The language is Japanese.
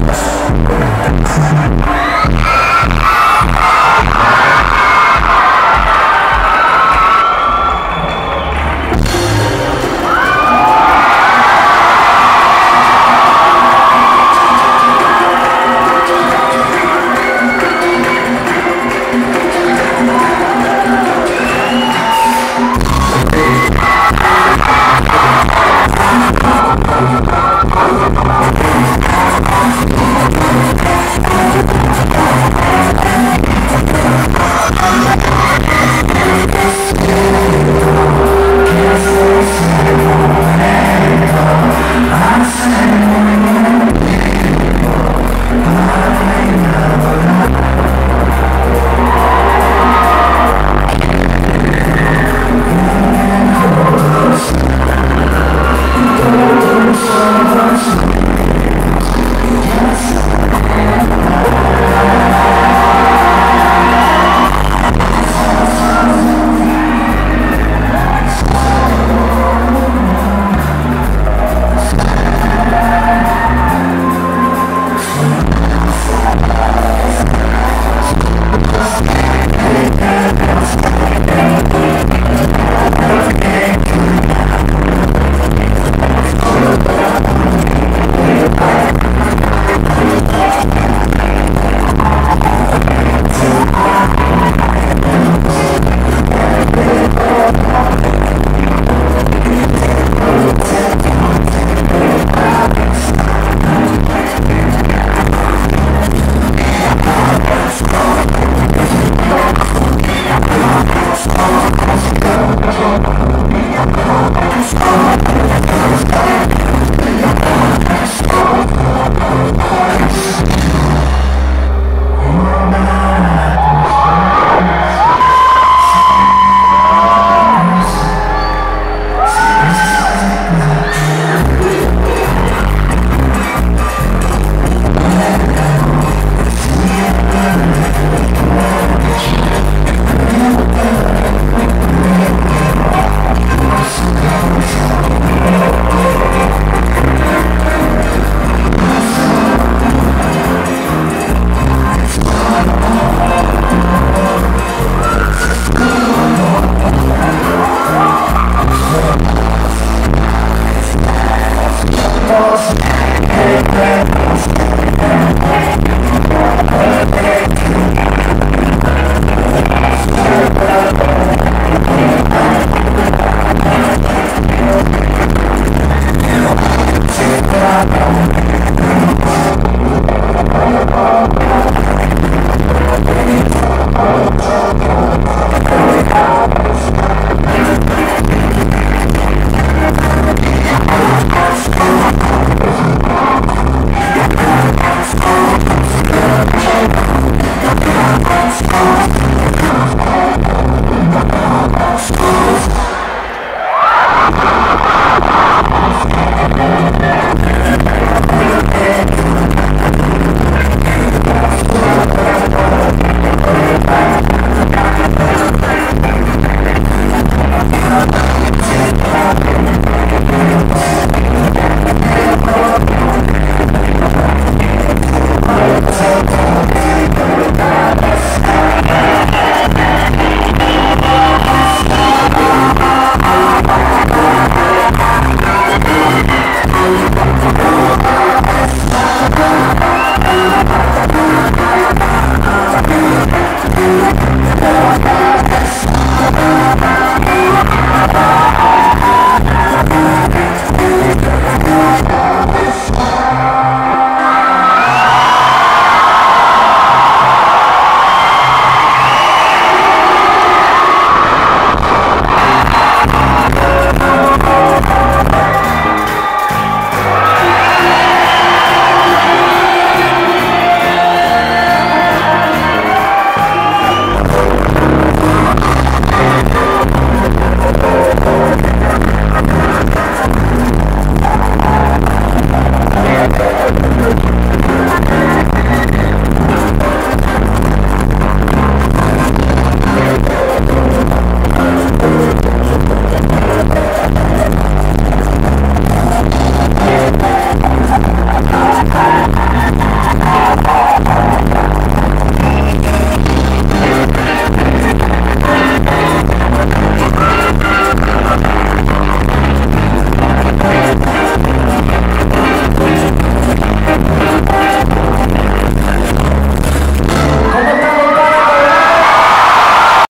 ます。Lord. Father.